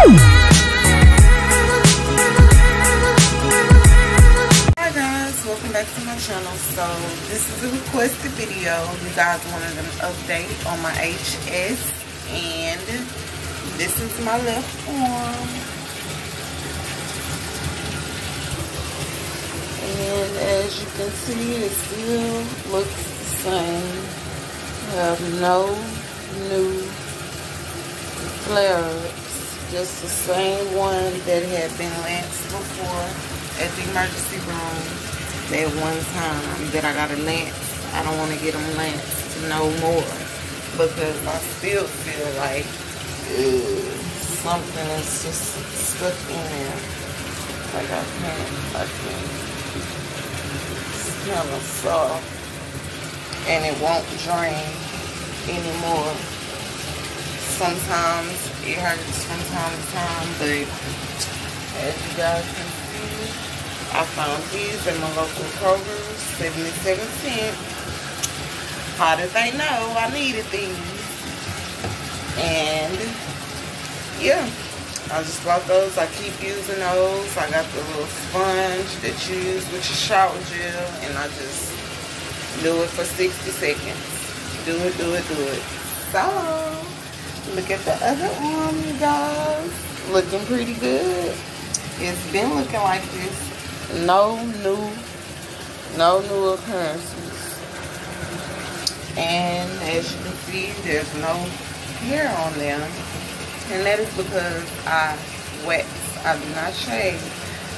Hi guys, welcome back to my channel. So this is a requested video. You guys wanted an update on my HS and this is my left arm. And as you can see, it still looks the same. I have no new flare-ups. Just the same one that had been lanced before at the emergency room that one time that I got a lance. I don't want to get them lanced no more because I still feel like something is just stuck in there. Like I can't, I can't. Kind of soft and it won't drain anymore sometimes it hurts from time to time, but as you guys can see, I found these in my local Kroger, 77 cents. How did they know I needed these? And yeah, I just bought those. I keep using those. I got the little sponge that you use with your shower gel, and I just do it for 60 seconds. Do it, do it, do it. So, Look at the other arm, you guys. Looking pretty good. It's been looking like this. No new, no new occurrences. And as you can see, there's no hair on them. And that is because I wax. I do not shave.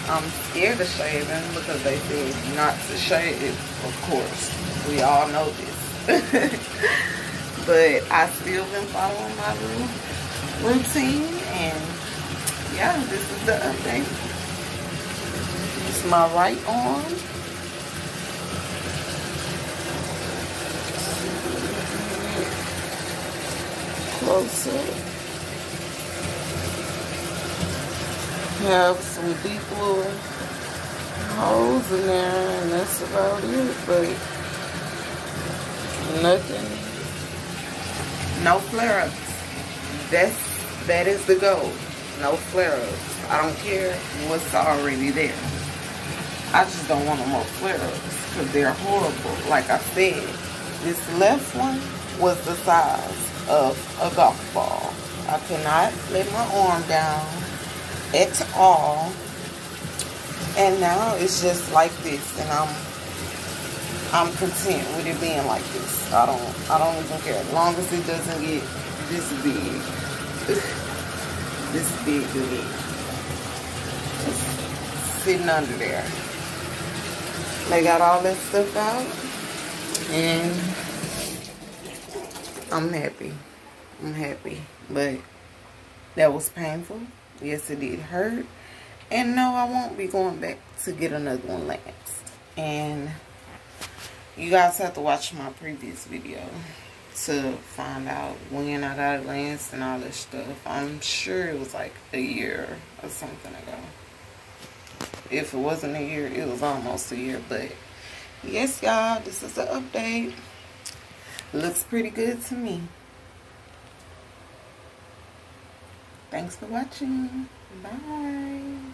I'm scared of shaving because they say not to shave, of course. We all know this. but I still been following my routine and yeah this is the update. It's my right arm. Close up. Have some deep little holes in there and that's about it but nothing no flare-ups. That's that is the goal. No flare-ups. I don't care what's already there. I just don't want no more flare-ups because they're horrible. Like I said, this left one was the size of a golf ball. I cannot let my arm down at all. And now it's just like this and I'm I'm content with it being like this. I don't I don't even care. As long as it doesn't get this big. this big to me. Sitting under there. They got all that stuff out. And I'm happy. I'm happy. But that was painful. Yes, it did hurt. And no, I won't be going back to get another one last. And you guys have to watch my previous video to find out when I got it lanced and all this stuff. I'm sure it was like a year or something ago. If it wasn't a year, it was almost a year. But yes, y'all, this is the update. Looks pretty good to me. Thanks for watching. Bye.